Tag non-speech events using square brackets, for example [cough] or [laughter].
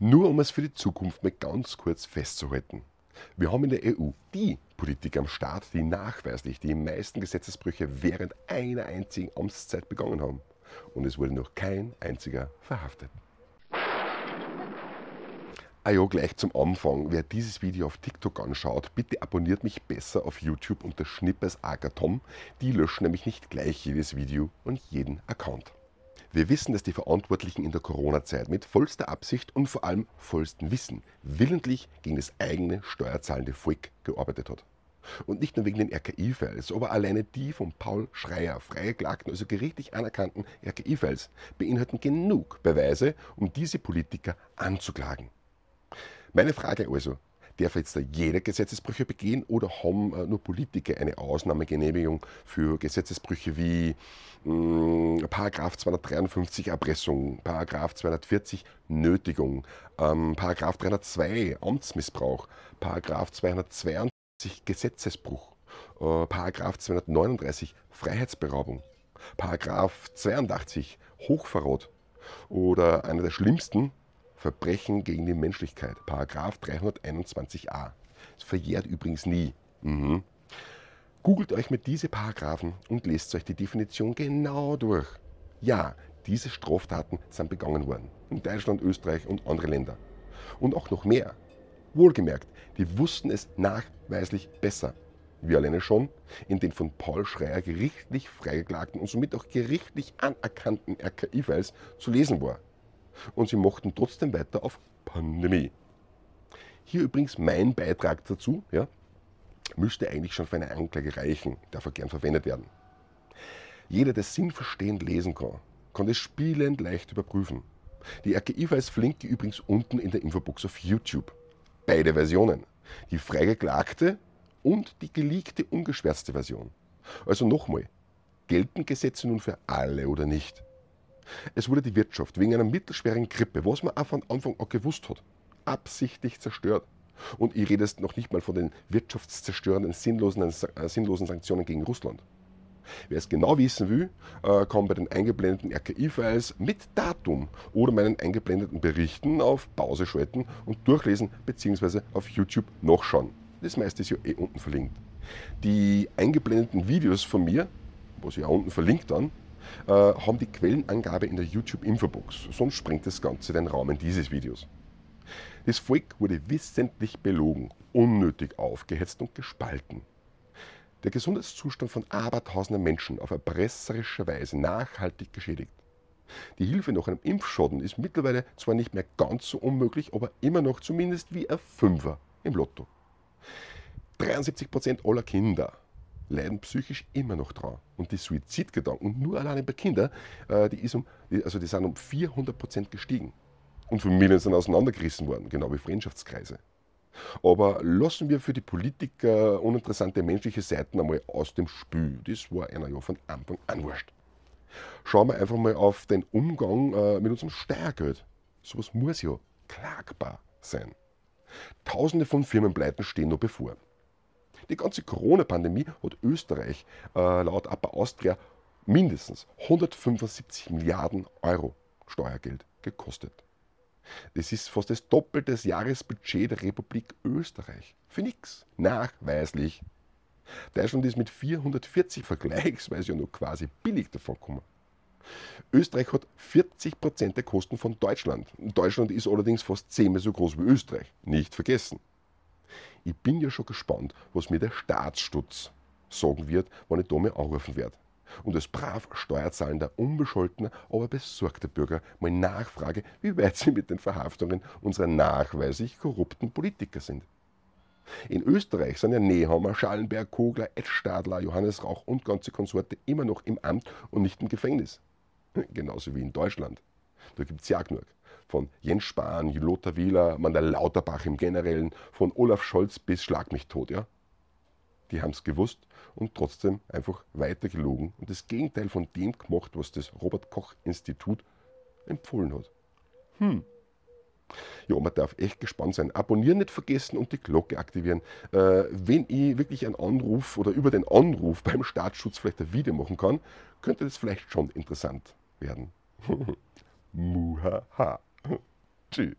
Nur um es für die Zukunft mal ganz kurz festzuhalten. Wir haben in der EU die Politiker am Staat, die nachweislich die meisten Gesetzesbrüche während einer einzigen Amtszeit begangen haben. Und es wurde noch kein einziger verhaftet. Ah ja, gleich zum Anfang. Wer dieses Video auf TikTok anschaut, bitte abonniert mich besser auf YouTube unter Schnippers Agatom. Die löschen nämlich nicht gleich jedes Video und jeden Account. Wir wissen, dass die Verantwortlichen in der Corona-Zeit mit vollster Absicht und vor allem vollstem Wissen willentlich gegen das eigene steuerzahlende Volk gearbeitet hat. Und nicht nur wegen den RKI-Files, aber alleine die von Paul Schreier freigeklagten, also gerichtlich anerkannten RKI-Files beinhalten genug Beweise, um diese Politiker anzuklagen. Meine Frage also, darf jetzt da jeder Gesetzesbrüche begehen oder haben äh, nur Politiker eine Ausnahmegenehmigung für Gesetzesbrüche wie mh, hm, Paragraph 253 Erpressung, Paragraph 240 Nötigung, ähm, Paragraph 302 Amtsmissbrauch, Paragraph 242 Gesetzesbruch, äh, Paragraph 239 Freiheitsberaubung, Paragraph 82 Hochverrat oder einer der schlimmsten Verbrechen gegen die Menschlichkeit, Paragraph 321a. Das verjährt übrigens nie. Mhm. Googelt euch mit diese Paragraphen und lest euch die Definition genau durch. Ja, diese Straftaten sind begangen worden. In Deutschland, Österreich und andere Länder. Und auch noch mehr. Wohlgemerkt, die wussten es nachweislich besser. Wir alleine schon in den von Paul Schreier gerichtlich freigeklagten und somit auch gerichtlich anerkannten RKI-Files zu lesen war und sie mochten trotzdem weiter auf Pandemie. Hier übrigens mein Beitrag dazu, ja, müsste eigentlich schon für eine Anklage reichen, darf er gern verwendet werden. Jeder, der Sinn verstehend lesen kann, kann es spielend leicht überprüfen. Die RKI-Files verlinke übrigens unten in der Infobox auf YouTube. Beide Versionen. Die freigeklagte und die geleakte ungeschwärzte Version. Also nochmal, gelten Gesetze nun für alle oder nicht? Es wurde die Wirtschaft wegen einer mittelschweren Grippe, was man auch von Anfang an gewusst hat, absichtlich zerstört. Und ich rede jetzt noch nicht mal von den wirtschaftszerstörenden, sinnlosen, äh, sinnlosen Sanktionen gegen Russland. Wer es genau wissen will, äh, kann bei den eingeblendeten RKI-Files mit Datum oder meinen eingeblendeten Berichten auf Pause schalten und durchlesen bzw. auf YouTube nachschauen. Das meiste ist ja eh unten verlinkt. Die eingeblendeten Videos von mir, was ich auch unten verlinkt dann, äh, haben die Quellenangabe in der YouTube-Infobox, sonst sprengt das Ganze den Rahmen dieses Videos. Das Volk wurde wissentlich belogen, unnötig aufgehetzt und gespalten. Der Gesundheitszustand von abertausenden Menschen auf erpresserische Weise nachhaltig geschädigt. Die Hilfe nach einem Impfschaden ist mittlerweile zwar nicht mehr ganz so unmöglich, aber immer noch zumindest wie ein Fünfer im Lotto. 73% aller Kinder leiden psychisch immer noch dran. Und die Suizidgedanken, nur alleine bei Kindern, äh, die, ist um, also die sind um 400 Prozent gestiegen. Und Familien sind auseinandergerissen worden, genau wie Freundschaftskreise. Aber lassen wir für die Politiker uninteressante menschliche Seiten einmal aus dem Spiel. Das war einer ja von Anfang an wurscht. Schauen wir einfach mal auf den Umgang äh, mit unserem Steuergeld. Sowas muss ja klagbar sein. Tausende von Firmenpleiten stehen noch bevor. Die ganze Corona-Pandemie hat Österreich äh, laut APA Austria mindestens 175 Milliarden Euro Steuergeld gekostet. Das ist fast das Doppelte des Jahresbudget der Republik Österreich. Für nichts. Nachweislich. Deutschland ist mit 440 vergleichsweise ja noch quasi billig davon gekommen. Österreich hat 40% der Kosten von Deutschland. Deutschland ist allerdings fast zehnmal so groß wie Österreich. Nicht vergessen. Ich bin ja schon gespannt, was mir der Staatsstutz sagen wird, wenn ich da mal anrufen werde. Und als brav steuerzahlender, unbescholtener, aber besorgter Bürger mal nachfrage, wie weit sie mit den Verhaftungen unserer nachweislich korrupten Politiker sind. In Österreich sind ja Nehammer, Schallenberg, Kogler, Ed Stadler, Johannes Rauch und ganze Konsorte immer noch im Amt und nicht im Gefängnis. [laughs] Genauso wie in Deutschland. Da gibt es ja genug von Jens Spahn, Lothar Wieler, man der Lauterbach im Generellen, von Olaf Scholz bis Schlag mich tot, ja? Die haben es gewusst und trotzdem einfach weiter gelogen und das Gegenteil von dem gemacht, was das Robert-Koch-Institut empfohlen hat. Hm. Ja, man darf echt gespannt sein. Abonnieren nicht vergessen und die Glocke aktivieren. Äh, wenn ich wirklich einen Anruf oder über den Anruf beim Staatsschutz vielleicht ein Video machen kann, könnte das vielleicht schon interessant werden. [laughs] Muhaha. two.